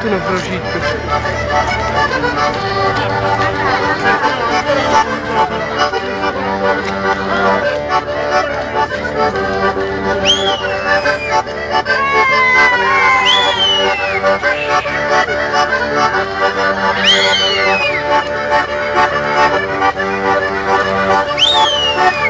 ту на вражитка. Thank you.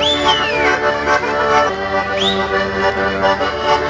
Thank you.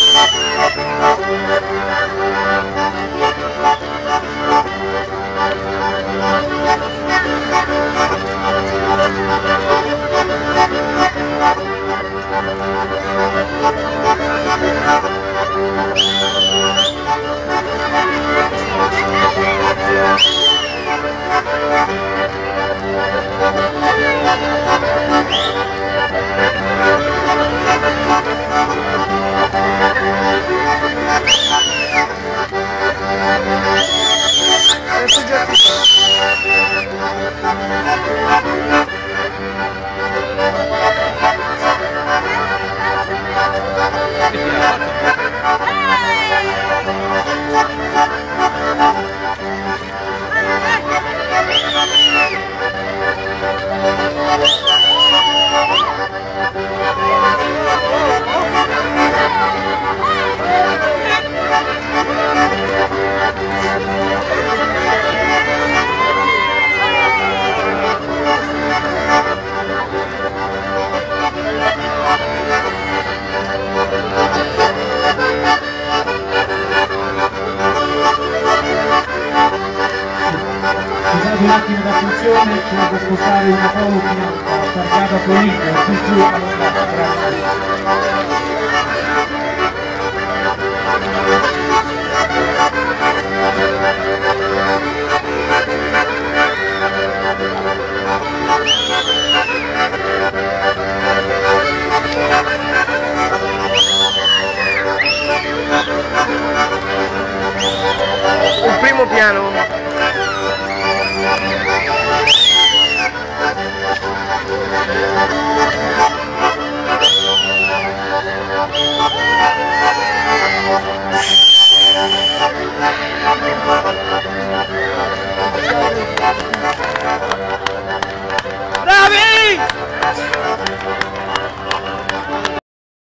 Esse dia. Un attimo d'attenzione, ci da spostare una foto targata Torino, qui giù allungata, grazie. Un primo piano. Thank you.